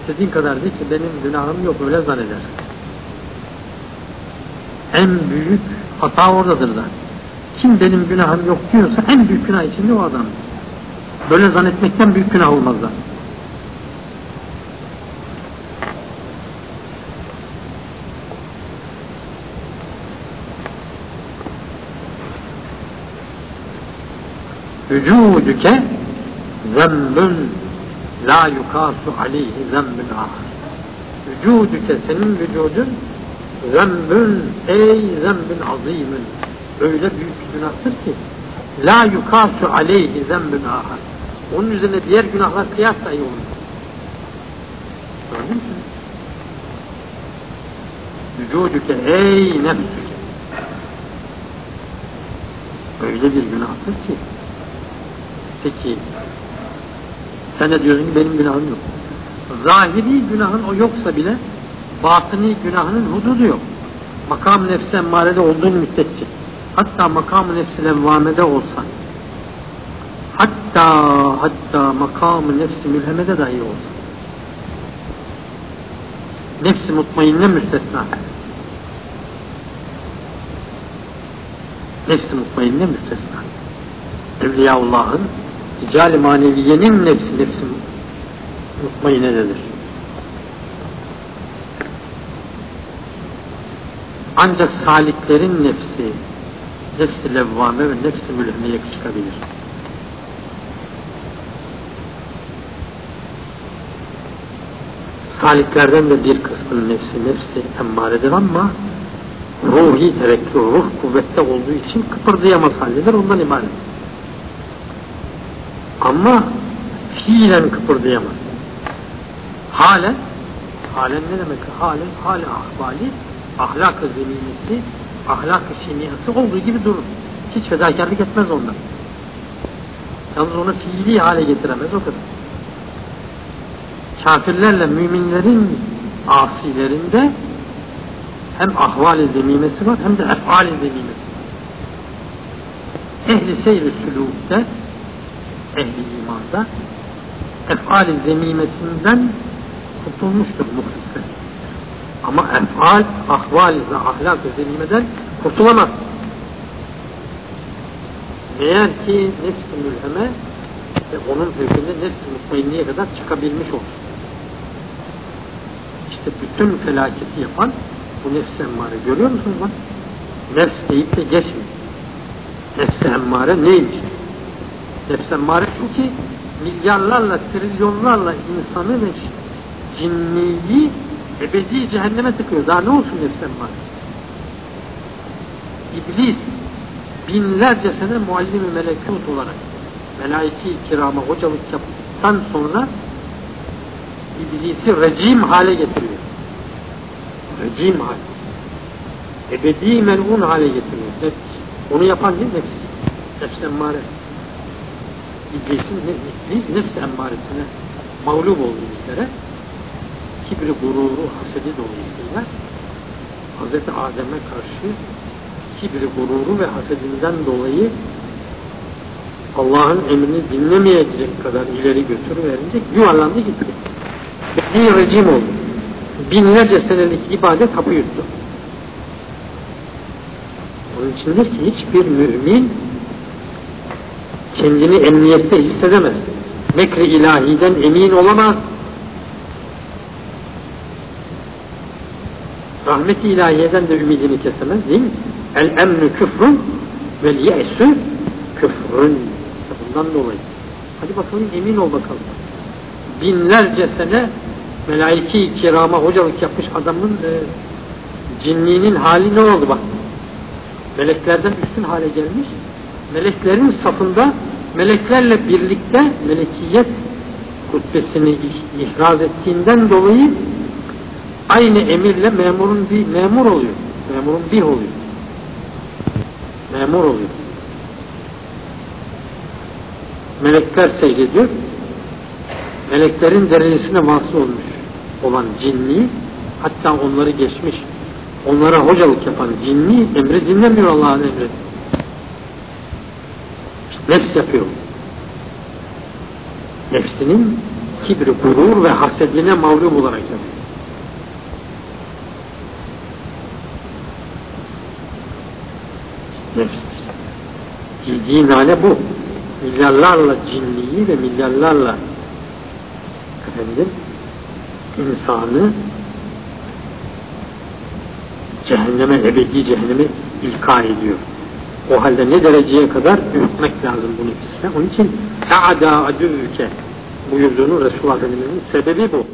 istediğin kadar de ki benim günahım yok öyle zanneder. En büyük hata oradadır da. Kim benim günahım yok diyorsa en büyük günah içinde o adam. Böyle zannetmekten büyük günah olmazlar. vücuduke zembün la yukasu aleyhi zembün ahir. Vücuduke senin vücudun zembün ey zembün azimün. Öyle büyük bir günahtır ki la yukasu aleyhi zembün ahir. Onun üzerine diğer günahlar kıyas dahi olmaz. Gördün? Vücuduke ey nefsüke. Öyle bir günahtır ki Peki sen de diyorsun ki benim günahım yok. Zahiri günahın o yoksa bile batıni günahının hududu yok. Makam nefsi emmarede olduğun müddetçe hatta makam nefsi levvamede olsa hatta hatta makam nefsi mülhemede dahi olsa nefsi mutmainne müstesna nefsi mutmainne müstesna Evliyaullah'ın icali maneviyenin nefsi nefsi mutmainededir. Ancak saliklerin nefsi, nefsi levvame ve nefsi mülhmeye çıkabilir. Saliklerden de bir kısmının nefsi nefsi emmaredir ama ruhi tevekkül, ruh kuvvette olduğu için kıpırdayamaz haldedir, ondan ibaret. Ama fiilen kıpırdayamaz. Halen, halen ne demek? Halen, hali ahvali, ahlak-ı zeminesi, ahlak-ı şemiyası olduğu gibi durur. Hiç fedakarlık etmez ondan. Yalnız onu fiili hale getiremez o kadar. Kafirlerle müminlerin asilerinde hem ahval-i zemimesi var hem de efal-i zemimesi. Ehli seyr-i sülûkte ehli imanda efal-i zemimesinden kurtulmuştur muhlisler. Ama efal, ahval ve ahlak-ı zemimeden kurtulamaz. Meğer ki nefs-i mülheme ve onun fevkinde nefs-i mutmainliğe kadar çıkabilmiş olur. İşte bütün felaketi yapan bu nefs-i emmare görüyor musunuz bak? Nefs deyip de geçmiyor. Nefs-i emmare neymiş? Emmare şu ki milyarlarla, trilyonlarla insanı ve cinniyi ebedi cehenneme tıkıyor. Daha ne olsun nefs-i emmare? İblis binlerce sene muallimi melekut olarak melaiki kirama hocalık yaptıktan sonra iblisi recim hale getiriyor. Recim hale. Ebedi melun hale getiriyor. Nefs. Onu yapan değil nefs. Nefs emmare. İblisin iblis nefs emmaresine mağlup olduğu üzere kibri, gururu, hasedi dolayısıyla Hz. Adem'e karşı kibri, gururu ve hasedinden dolayı Allah'ın emrini dinlemeyecek kadar ileri götürüverince yuvarlandı gitti. Bir rejim oldu. Binlerce senelik ibadet hapı yuttu. Onun içindir ki hiçbir mümin kendini emniyette hissedemez. Mekri ilahiden emin olamaz. Rahmet-i ilahiyeden de ümidini kesemez değil mi? El emnü küfrün vel ye'sü küfrün. Bundan dolayı. Hadi bakalım emin ol bakalım. Binlerce sene melaiki kirama hocalık yapmış adamın e, cinliğinin hali ne oldu bak. Meleklerden üstün hale gelmiş. Meleklerin safında meleklerle birlikte melekiyet kutbesini ihraz ettiğinden dolayı aynı emirle memurun bir memur oluyor. Memurun bir oluyor. Memur oluyor. Melekler seyrediyor. Meleklerin derecesine vasıl olmuş olan cinni hatta onları geçmiş onlara hocalık yapan cinni emri dinlemiyor Allah'ın emri. Nefs yapıyor. Nefsinin kibri, gurur ve hasedine mağlup olarak yapıyor. Nefs. Yediği nane bu. Milyarlarla cinliyi ve milyarlarla efendim insanı cehenneme, ebedi cehenneme ilka ediyor. O halde ne dereceye kadar büyütmek lazım bunu bizde. Onun için ta'ada adüvüke buyurduğunu Resulullah Efendimiz'in sebebi bu.